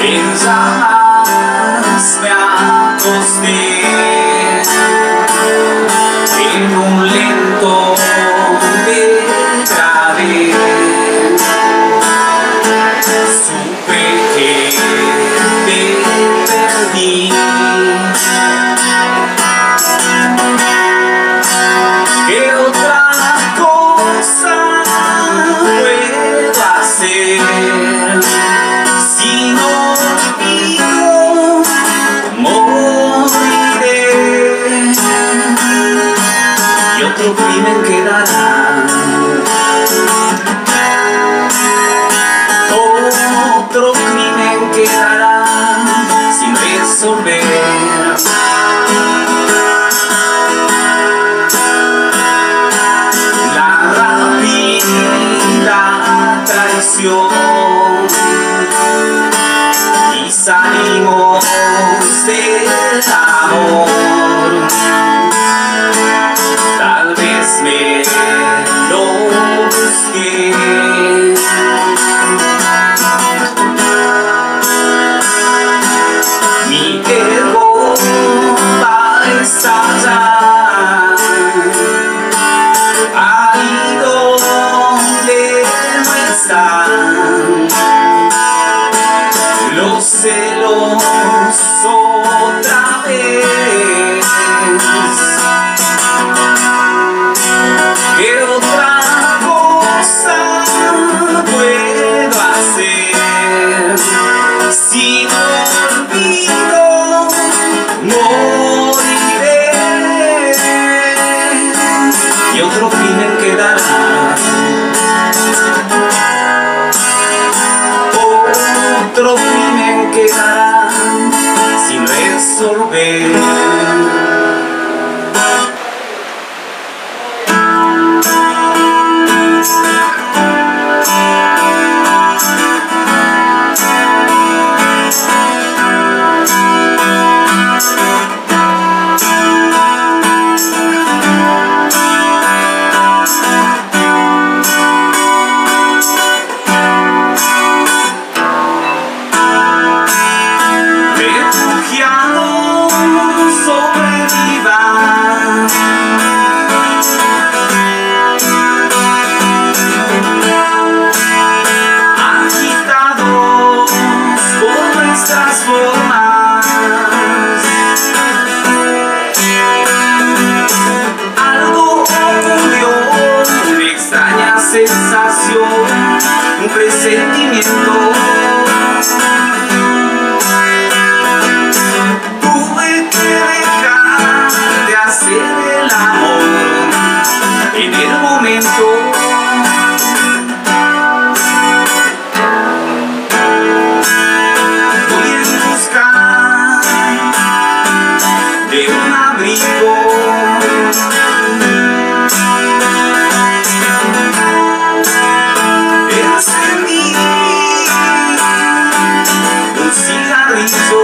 Things are otro crimen quedará. Otro crimen quedará sin resolver. Sobrevivir, agitado por nuestras formas, algo ocurrió, extraña sensación, un presentimiento. Sorry.